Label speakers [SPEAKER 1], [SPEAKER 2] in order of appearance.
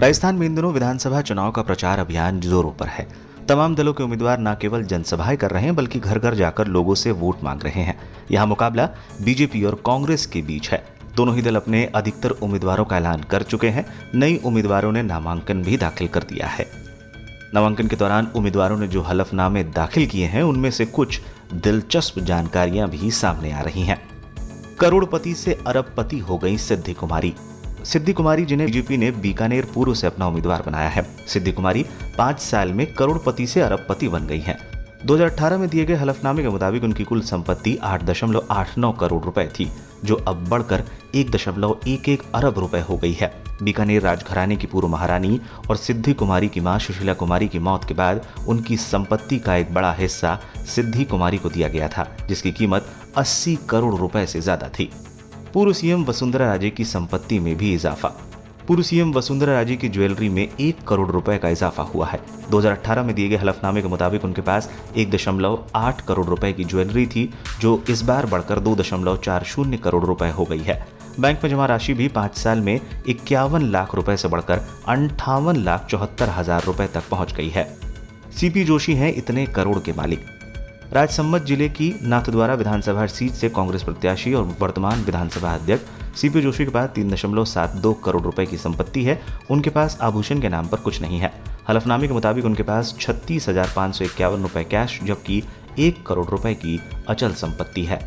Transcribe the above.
[SPEAKER 1] राजस्थान में इन दिनों विधानसभा चुनाव का प्रचार अभियान जोरों पर है। तमाम दलों के उम्मीदवार न केवल जनसभाएँ कर रहे हैं, बल्कि घर घर जाकर लोगों से वोट मांग रहे हैं। यहाँ मुकाबला बीजेपी और कांग्रेस के बीच है। दोनों ही दल अपने अधिकतर उम्मीदवारों का ऐलान कर चुके हैं। नई उम्मीदवारों ने नामांकन भी दाखिल कर दिया है। नामांकन के दौरान उम्मीदवारों ने जो हलफनामे दाखिल किए हैं, उनमें से कुछ दिलचस्प जानकारियाँ भी सामने आ रही हैं। करोड़पति से अरबपति हो गई सिद्धि कुमारी सिद्धि कुमारी जिन्हें बीजेपी ने बीकानेर पूर्व से अपना उम्मीदवार बनाया है। सिद्धि कुमारी पाँच साल में करोड़पति से अरबपति बन गई हैं। 2018 में दिए गए हलफनामे के मुताबिक उनकी कुल संपत्ति 8.89 करोड़ रुपए थी, जो अब बढ़कर 1.11 अरब रुपए हो गई है। बीकानेर राजघराने की पूर्व महारानी और सिद्धि कुमारी की माँ सुशीला कुमारी की मौत के बाद उनकी संपत्ति का एक बड़ा हिस्सा सिद्धि कुमारी को दिया गया था, जिसकी कीमत 80 करोड़ रुपए से ज़्यादा थी। पूर्व सीएम वसुंधरा राजे की संपत्ति में भी इजाफा। पूर्व सीएम वसुंधरा राजे की ज्वेलरी में एक करोड़ रुपए का इजाफा हुआ है। 2018 में दिए गए हलफनामे के मुताबिक उनके पास एक दशमलव आठ करोड़ रुपए की ज्वेलरी थी, जो इस बार बढ़कर दो दशमलव चार शून्य करोड़ रुपए हो गई है। बैंक में जमा राशि भी पाँच साल में इक्यावन लाख रुपए से बढ़कर अंठावन लाख चौहत्तर हज़ार रुपए तक पहुँच गई है। सीपी जोशी हैं इतने करोड़ के मालिक। राजसमंद ज़िले की नाथद्वारा विधानसभा सीट से कांग्रेस प्रत्याशी और वर्तमान विधानसभा अध्यक्ष सीपी जोशी के पास तीन दशमलव सात दो करोड़ रुपए की संपत्ति है। उनके पास आभूषण के नाम पर कुछ नहीं है। हलफनामे के मुताबिक उनके पास छत्तीस हज़ार पाँच सौ इक्यावन रुपए कैश, जबकि एक करोड़ रुपए की अचल संपत्ति है।